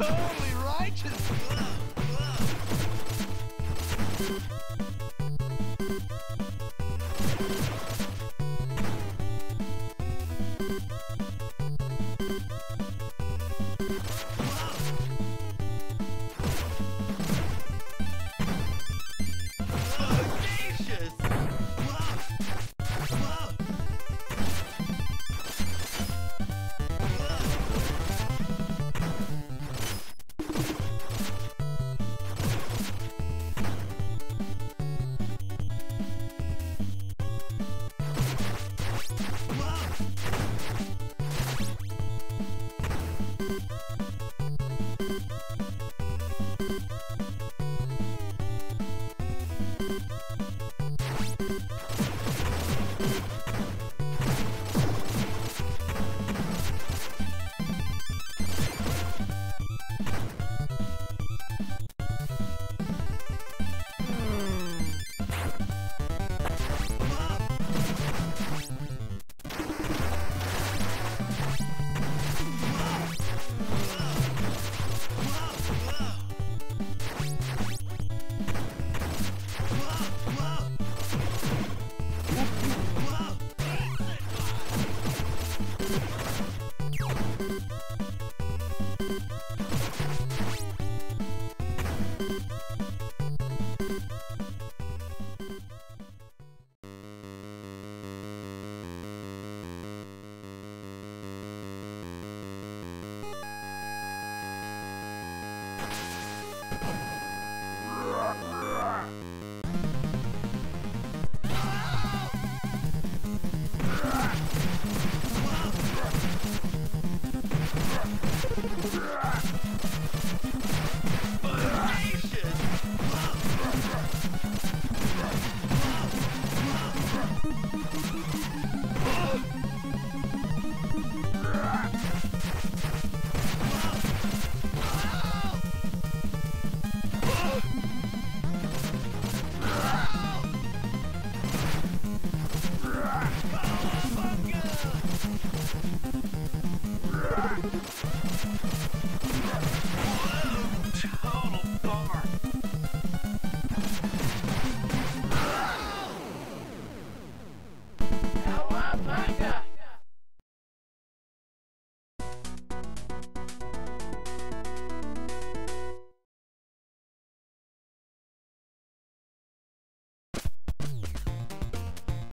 totally righteous. Thank you.